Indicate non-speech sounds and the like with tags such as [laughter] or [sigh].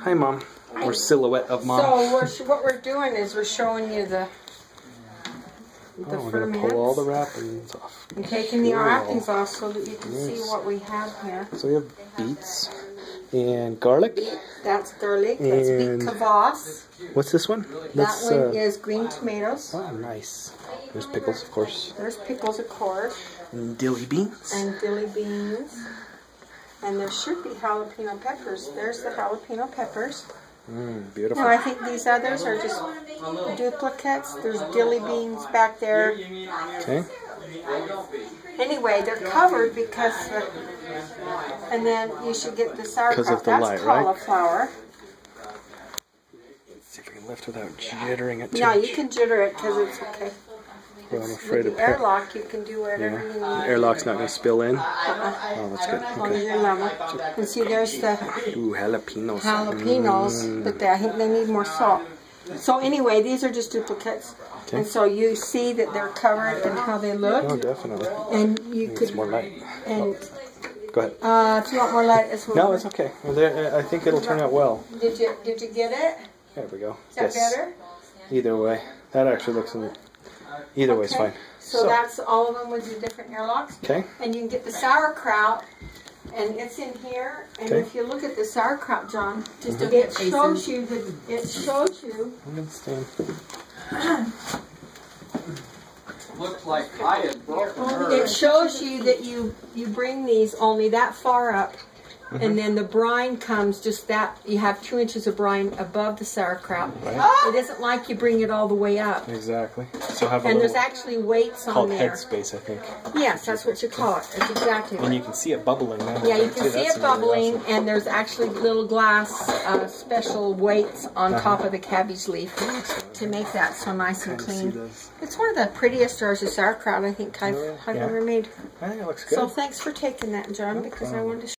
Hi, Mom. Or silhouette of Mom. So we're, what we're doing is we're showing you the the oh, we're going to pull all the wrappings off. and taking the wrappings off so that you can see what we have here. So we have beets and garlic. That's garlic. That's And- beet kvass. What's this one? That That's, one uh, is green tomatoes. Oh, nice. There's pickles, of course. There's pickles, of course, And dilly beans. and dilly beans. And there should be jalapeno peppers. There's the jalapeno peppers. Mmm, beautiful. No, I think these others are just duplicates. There's dilly beans back there. Okay. Anyway, they're covered because, the, and then you should get the sauerkraut. of the That's light, right? cauliflower. Let's see if we can lift without jittering it too No, much. you can jitter it because it's okay. Well, I'm afraid of airlock, you can do whatever you The need. airlock's not going to spill in. Uh-uh. Oh, that's good. As long as Okay. And see, there's the Ooh, jalapenos. jalapenos, Mm. but they, I think they need more salt. So anyway, these are just duplicates. Okay. And so you see that they're covered and how they look. Oh, definitely. And you It's could, more light. and Go ahead. uh, if you want more light, it's No, it's okay. Well, I think it'll turn out well. Did you did you get it? There we go. Is that better? Either way. That actually looks... In, either way's Okay. fine. So, that's all of them with the different airlocks. Okay. And you can get the sauerkraut, and it's in here. And Okay. if you look at the sauerkraut, John, just Mm-hmm. it shows you that it shows you. I'm gonna stand. [clears throat] Looked like I had broken her. It shows you that you you bring these only that far up, And then the brine comes just that. You have two inches of brine above the sauerkraut. Right. It isn't like you bring it all the way up. Exactly. So have a And there's actually weights on called there. headspace, I think. Yes, that's what you call it. That's exactly And right. you can see it bubbling now. Yeah, you too. can see That's it really bubbling, awesome. and there's actually little glass uh, special weights on Uh-huh. top of the cabbage leaf to make that so nice and clean. It's one of the prettiest jars of sauerkraut I think I've, Really? I've Yeah. ever made. I think it looks good. So thanks for taking that, John, because I wanted to